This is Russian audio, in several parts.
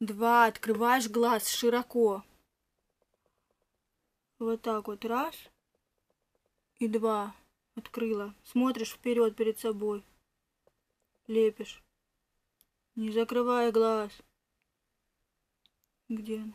два, открываешь глаз широко. Вот так вот, раз и два. Открыла. Смотришь вперед перед собой. Лепишь. Не закрывая глаз. Где она?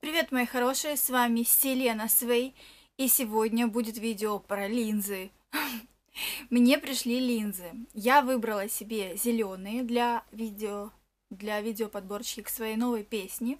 Привет, мои хорошие, с вами Селена Свей, и сегодня будет видео про линзы. Мне пришли линзы. Я выбрала себе зеленые для видео, для видеоподборчики к своей новой песне.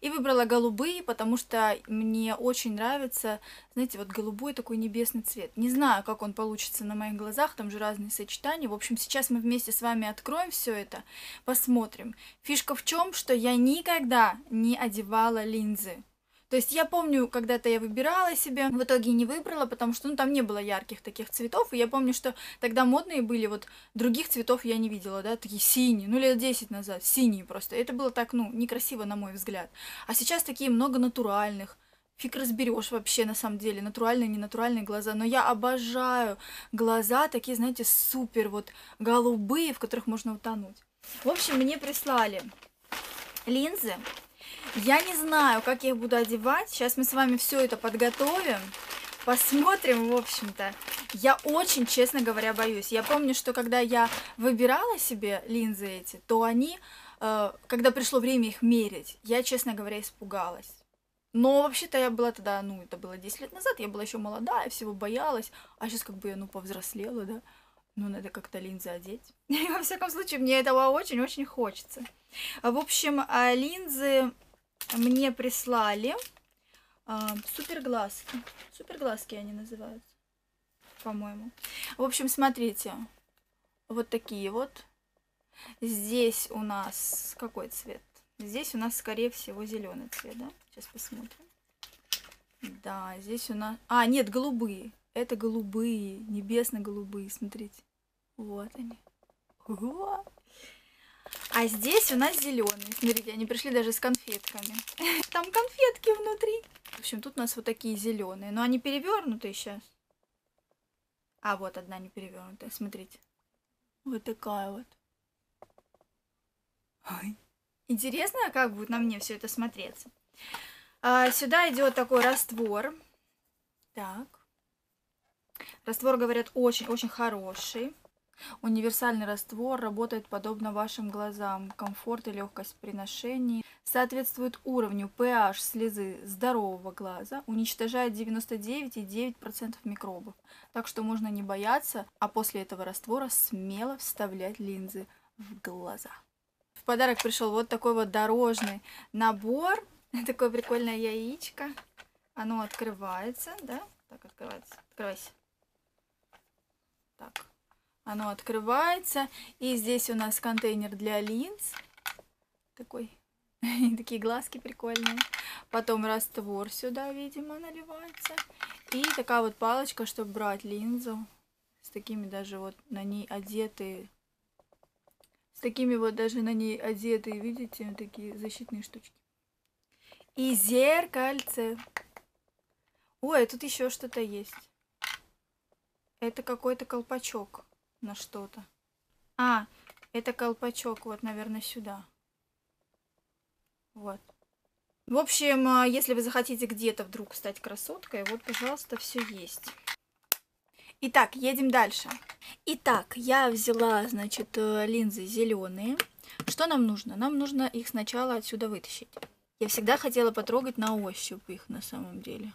И выбрала голубые, потому что мне очень нравится, знаете, вот голубой такой небесный цвет. Не знаю, как он получится на моих глазах, там же разные сочетания. В общем, сейчас мы вместе с вами откроем все это, посмотрим. Фишка в чем, что я никогда не одевала линзы. То есть я помню, когда-то я выбирала себе, в итоге не выбрала, потому что ну, там не было ярких таких цветов. И я помню, что тогда модные были, вот других цветов я не видела, да, такие синие, ну лет 10 назад, синие просто. Это было так, ну, некрасиво, на мой взгляд. А сейчас такие много натуральных. Фиг разберешь вообще на самом деле, натуральные, ненатуральные глаза. Но я обожаю глаза такие, знаете, супер вот голубые, в которых можно утонуть. В общем, мне прислали линзы я не знаю, как я их буду одевать. Сейчас мы с вами все это подготовим. Посмотрим, в общем-то. Я очень, честно говоря, боюсь. Я помню, что когда я выбирала себе линзы эти, то они, э, когда пришло время их мерить, я, честно говоря, испугалась. Но вообще-то я была тогда, ну, это было 10 лет назад, я была еще молодая, всего боялась, а сейчас как бы я, ну, повзрослела, да. Ну, надо как-то линзы одеть. Во всяком случае, мне этого очень-очень хочется. В общем, а линзы мне прислали а, суперглазки. Суперглазки они называются, по-моему. В общем, смотрите, вот такие вот. Здесь у нас какой цвет? Здесь у нас, скорее всего, зеленый цвет, да? Сейчас посмотрим. Да, здесь у нас... А, нет, голубые. Это голубые, небесно-голубые, смотрите. Вот они. Ого! А здесь у нас зеленые. Смотрите, они пришли даже с конфетками. Там конфетки внутри. В общем, тут у нас вот такие зеленые. Но они перевернутые сейчас. А вот одна не перевернутая. Смотрите. Вот такая вот. Ой. Интересно, как будет на мне все это смотреться. А, сюда идет такой раствор. Так. Раствор, говорят, очень-очень хороший. Универсальный раствор работает подобно вашим глазам. Комфорт и легкость при ношении. Соответствует уровню pH слезы здорового глаза. Уничтожает 99,9% микробов. Так что можно не бояться, а после этого раствора смело вставлять линзы в глаза. В подарок пришел вот такой вот дорожный набор. Такое прикольное яичко. Оно открывается, да? Так, открывается. Открывайся. Так, оно открывается. И здесь у нас контейнер для линз. Такой. Такие глазки прикольные. Потом раствор сюда, видимо, наливается. И такая вот палочка, чтобы брать линзу. С такими даже вот на ней одетые. С такими вот даже на ней одетые, видите, такие защитные штучки. И зеркальце. Ой, тут еще что-то есть. Это какой-то колпачок на что-то. А, это колпачок, вот, наверное, сюда. Вот. В общем, а, если вы захотите где-то вдруг стать красоткой, вот, пожалуйста, все есть. Итак, едем дальше. Итак, я взяла, значит, э, линзы зеленые. Что нам нужно? Нам нужно их сначала отсюда вытащить. Я всегда хотела потрогать на ощупь их на самом деле.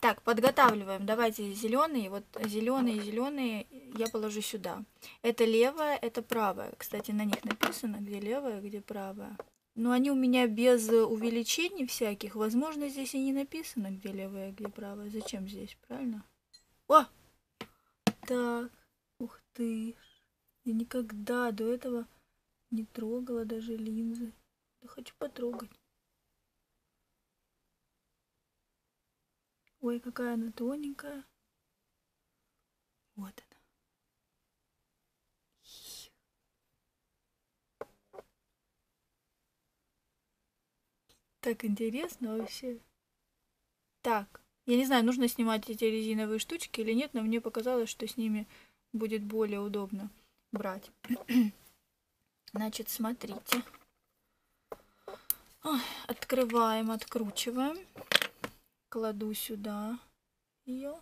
Так, подготавливаем. Давайте зеленые. Вот зеленые, зеленые я положу сюда. Это левая, это правая. Кстати, на них написано, где левая, где правая. Но они у меня без увеличений всяких. Возможно, здесь и не написано, где левая, где правая. Зачем здесь, правильно? О! Так. Ух ты. Я никогда до этого не трогала даже линзы. Да хочу потрогать. Ой, какая она тоненькая. Вот она. Так интересно вообще. Так, я не знаю, нужно снимать эти резиновые штучки или нет, но мне показалось, что с ними будет более удобно брать. Значит, смотрите. Ой, открываем, откручиваем. Кладу сюда ее.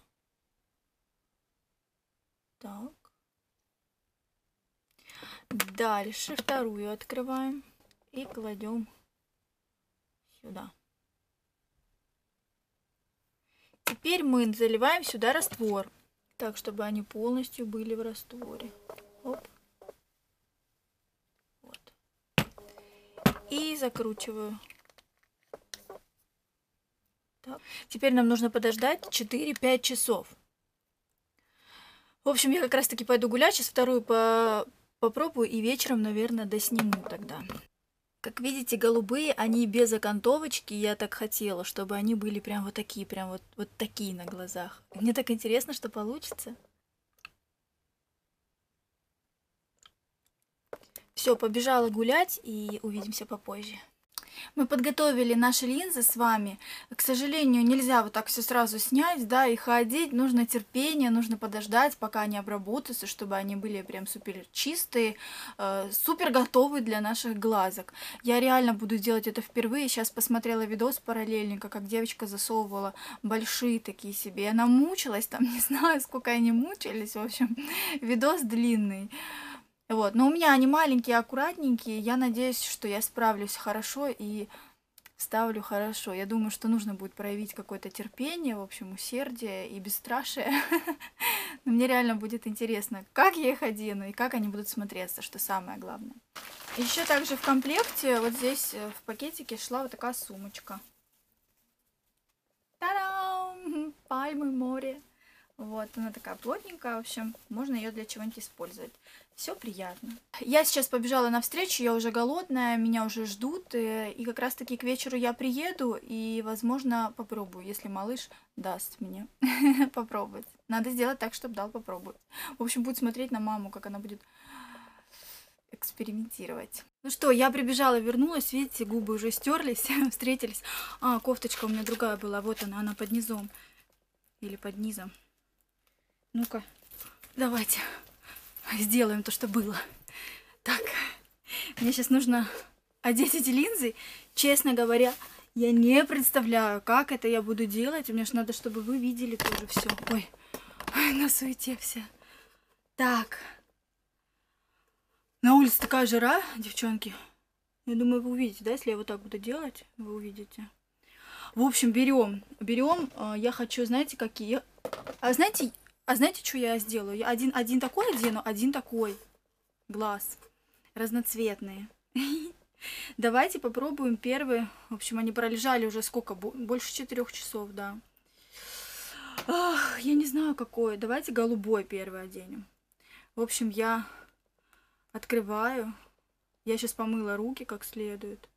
Так. Дальше вторую открываем и кладем сюда. Теперь мы заливаем сюда раствор, так чтобы они полностью были в растворе. Оп. Вот. И закручиваю. Теперь нам нужно подождать 4-5 часов. В общем, я как раз таки пойду гулять, сейчас вторую по попробую и вечером, наверное, досниму тогда. Как видите, голубые, они без окантовочки, я так хотела, чтобы они были прям вот такие, прям вот, вот такие на глазах. Мне так интересно, что получится. Все, побежала гулять и увидимся попозже. Мы подготовили наши линзы с вами. К сожалению, нельзя вот так все сразу снять, да, и ходить. Нужно терпение, нужно подождать, пока они обработаются, чтобы они были прям супер чистые, э, супер готовые для наших глазок. Я реально буду делать это впервые. Сейчас посмотрела видос параллельненько, как девочка засовывала большие такие себе. Она мучилась там, не знаю, сколько они мучились. В общем, видос длинный. Вот, но у меня они маленькие, аккуратненькие. Я надеюсь, что я справлюсь хорошо и ставлю хорошо. Я думаю, что нужно будет проявить какое-то терпение, в общем, усердие и бесстрашие. Но мне реально будет интересно, как я их одену и как они будут смотреться, что самое главное. Еще также в комплекте, вот здесь э, в пакетике шла вот такая сумочка. Та-дам! Пальмы, море. Вот, она такая плотненькая, в общем, можно ее для чего-нибудь использовать. Все приятно. Я сейчас побежала навстречу, я уже голодная, меня уже ждут, э, и как раз-таки к вечеру я приеду, и, возможно, попробую, если малыш даст мне попробовать. Надо сделать так, чтобы дал попробовать. В общем, будет смотреть на маму, как она будет экспериментировать. Ну что, я прибежала, вернулась, видите, губы уже стерлись, встретились. А, кофточка у меня другая была, вот она, она под низом. Или под низом. Ну-ка, давайте сделаем то, что было. Так, мне сейчас нужно одеть эти линзы. Честно говоря, я не представляю, как это я буду делать. Мне же надо, чтобы вы видели тоже все. Ой, ой, на суете вся. Так. На улице такая жара, девчонки. Я думаю, вы увидите, да, если я вот так буду делать, вы увидите. В общем, берем, берем, а, я хочу, знаете, какие... А знаете, а знаете, что я сделаю? Я один, один такой одену, один такой глаз. Разноцветные. Давайте попробуем первый. В общем, они пролежали уже сколько? Больше четырех часов, да. Ах, я не знаю, какой. Давайте голубой первый оденем. В общем, я открываю. Я сейчас помыла руки как следует.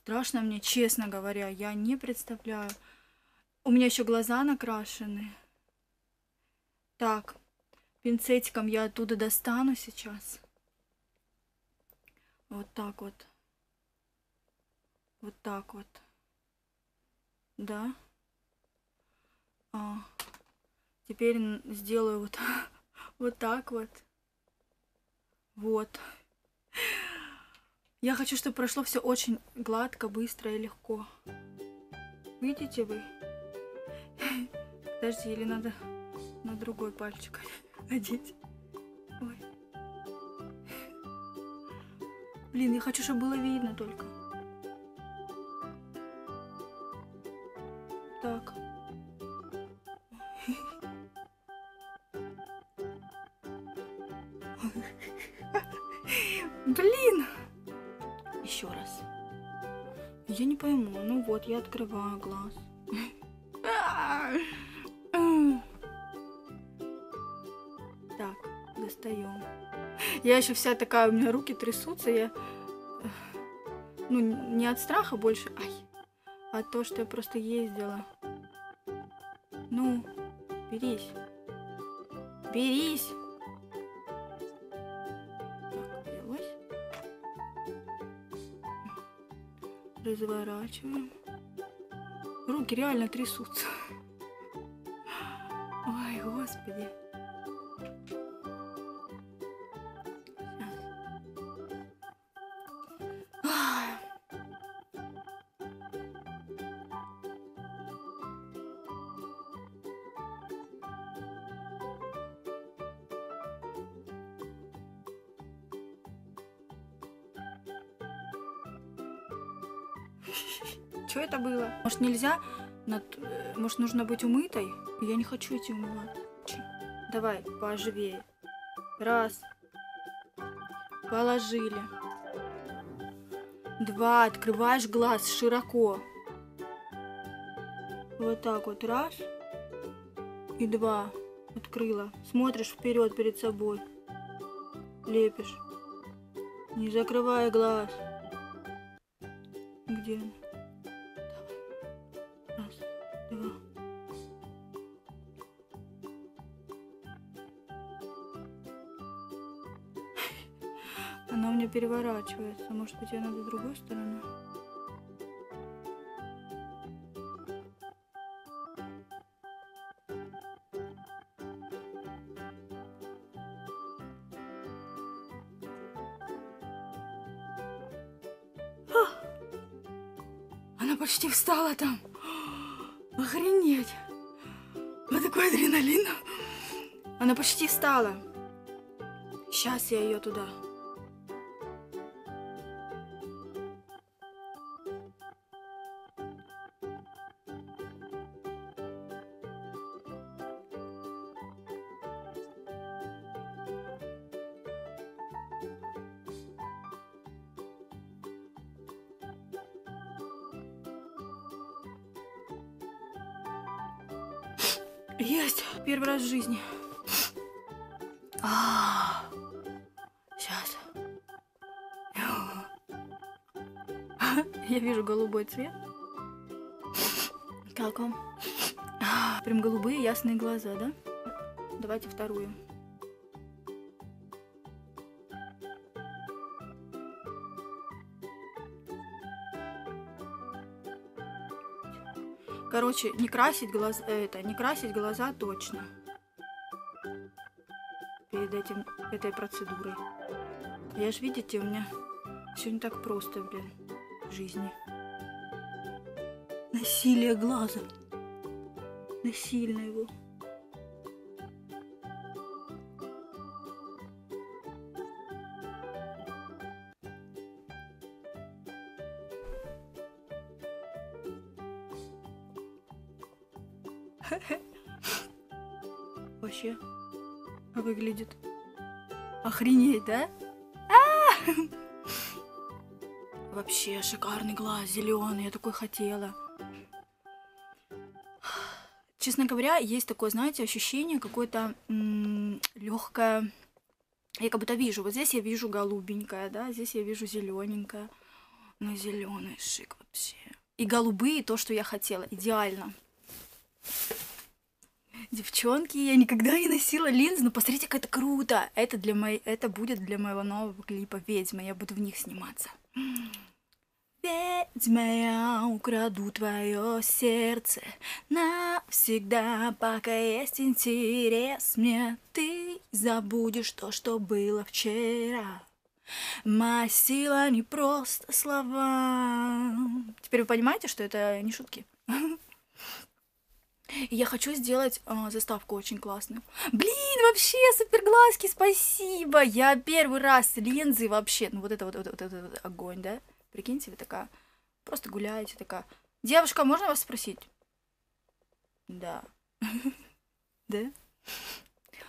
Страшно мне, честно говоря. Я не представляю. У меня еще глаза накрашены. Так, пинцетиком я оттуда достану сейчас. Вот так вот. Вот так вот. Да. А, теперь сделаю вот, вот так вот. Вот. Я хочу, чтобы прошло все очень гладко, быстро и легко. Видите вы? Подожди, или надо на другой пальчик одеть. Ой. Блин, я хочу, чтобы было видно только. Так. Блин! Еще раз. Я не пойму. Ну вот, я открываю глаз. Достаем. Я еще вся такая, у меня руки трясутся, я... Ну, не от страха больше, ай, а от того, что я просто ездила. Ну, берись. Берись. Разворачиваем. Руки реально трясутся. Ой, господи. Что это было? Может, нельзя? Над... э, Может, нужно быть умытой? Я не хочу идти умывать. Чи- Давай, поживее. Раз. Положили. Два. Открываешь глаз широко. Вот так вот. Раз. И два. Открыла. Смотришь вперед перед собой. Лепишь. Не закрывая глаз. Он? Давай. Раз, два. Она у меня переворачивается. Может быть, ей надо другой стороной? Почти встала там. Охренеть. Вот такой адреналин. Она почти встала. Сейчас я ее туда. Есть. Первый раз в жизни. А, Сейчас. Я вижу голубой цвет. Как? А, Прям голубые ясные глаза, да? Давайте вторую. Короче, не красить глаза, это, не красить глаза точно. Перед этим, этой процедурой. Я ж, видите, у меня все не так просто, блин, в жизни. Насилие глаза. Насильно его. Вообще выглядит. Охренеть, да? А! Вообще шикарный глаз, зеленый, я такой хотела. Честно говоря, есть такое, знаете, ощущение какое-то легкое. Я как будто вижу, вот здесь я вижу голубенькое, да, здесь я вижу зелененькое. Ну, зеленый шик вообще. И голубые то, что я хотела, идеально. Девчонки, я никогда не носила линзы, но посмотрите, как это круто. Это, для моей, это будет для моего нового клипа «Ведьма». Я буду в них сниматься. Ведьма, я украду твое сердце навсегда, пока есть интерес мне. Ты забудешь то, что было вчера. Моя сила не просто слова. Теперь вы понимаете, что это не шутки? Я хочу сделать а, заставку очень классную. Блин, вообще супер глазки, спасибо. Я первый раз линзы вообще, ну вот это вот, вот, вот, это вот огонь, да? Прикиньте, вы такая, просто гуляете, такая. Девушка, можно вас спросить? Да. Да?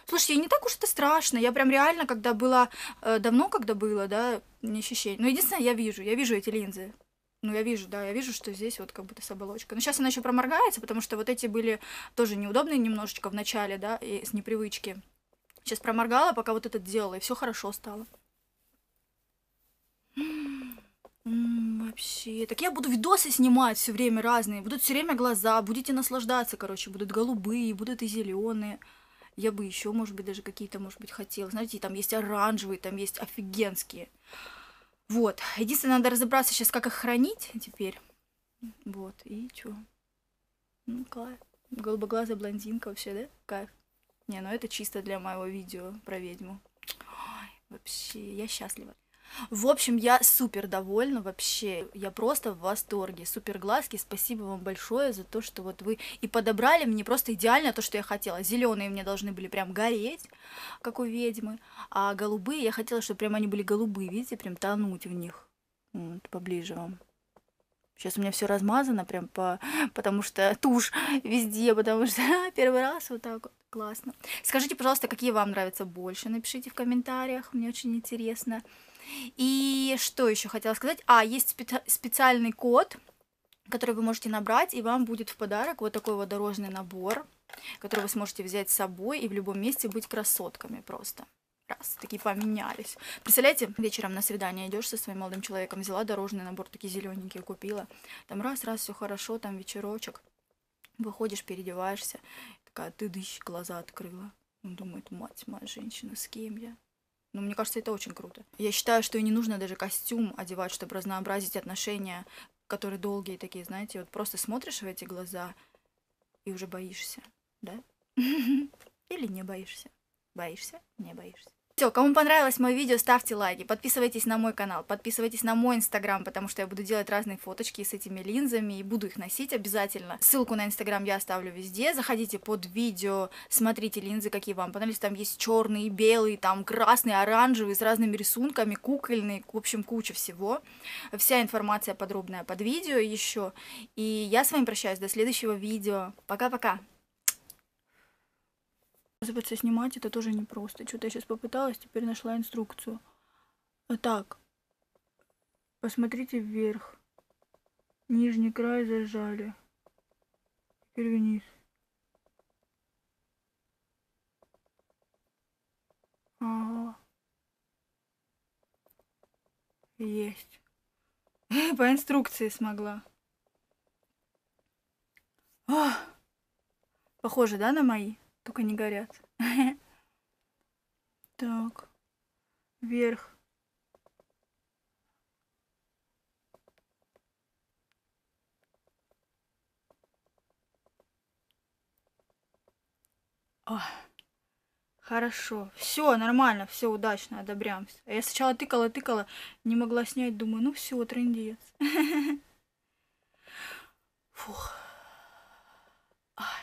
Слушайте, не так уж это страшно. Я прям реально, когда была, э, давно, когда было, да, не ощущение. Но единственное, я вижу, я вижу эти линзы. Ну, я вижу, да, я вижу, что здесь вот как будто с оболочкой. Но сейчас она еще проморгается, потому что вот эти были тоже неудобные немножечко в начале, да, и с непривычки. Сейчас проморгала, пока вот этот делала, и все хорошо стало. Вообще, так я буду видосы снимать все время разные, будут все время глаза, будете наслаждаться, короче, будут голубые, будут и зеленые. Я бы еще, может быть, даже какие-то, может быть, хотела. Знаете, там есть оранжевые, там есть офигенские. Вот. Единственное, надо разобраться сейчас, как их хранить теперь. Вот. И чё? Ну, кайф. Голубоглазая блондинка вообще, да? Кайф. Не, ну это чисто для моего видео про ведьму. Ой, вообще, я счастлива. В общем, я супер довольна вообще. Я просто в восторге. Супер глазки. Спасибо вам большое за то, что вот вы и подобрали мне просто идеально то, что я хотела. Зеленые мне должны были прям гореть, как у ведьмы. А голубые я хотела, чтобы прям они были голубые. Видите, прям тонуть в них. Вот, поближе вам. Сейчас у меня все размазано прям по... потому что тушь везде, потому что первый раз вот так вот. Классно. Скажите, пожалуйста, какие вам нравятся больше, напишите в комментариях, мне очень интересно. И что еще хотела сказать? А, есть специ специальный код, который вы можете набрать, и вам будет в подарок вот такой вот дорожный набор, который вы сможете взять с собой и в любом месте быть красотками просто раз, такие поменялись. Представляете, вечером на свидание идешь со своим молодым человеком, взяла дорожный набор, такие зелененькие купила, там раз, раз, все хорошо, там вечерочек, выходишь, переодеваешься, такая, ты дыщ, глаза открыла. Он думает, мать моя женщина, с кем я? Ну, мне кажется, это очень круто. Я считаю, что и не нужно даже костюм одевать, чтобы разнообразить отношения, которые долгие такие, знаете, вот просто смотришь в эти глаза и уже боишься, да? Или не боишься? Боишься? Не боишься. Все, кому понравилось мое видео, ставьте лайки, подписывайтесь на мой канал, подписывайтесь на мой инстаграм, потому что я буду делать разные фоточки с этими линзами и буду их носить обязательно. Ссылку на инстаграм я оставлю везде, заходите под видео, смотрите линзы, какие вам понравились, там есть черные, белые, там красные, оранжевые, с разными рисунками, кукольные, в общем, куча всего. Вся информация подробная под видео еще. И я с вами прощаюсь до следующего видео. Пока-пока! Оказывается, снимать это тоже непросто. Что-то я сейчас попыталась, теперь нашла инструкцию. Так, посмотрите вверх. Нижний край зажали. Теперь вниз. Ага. Есть. По инструкции смогла. О! Похоже, да, на мои? Только не горят. Так. Вверх. О, хорошо. Все, нормально, все удачно, одобряемся. Я сначала тыкала, тыкала, не могла снять, думаю, ну все, трендец. Фух. Ай,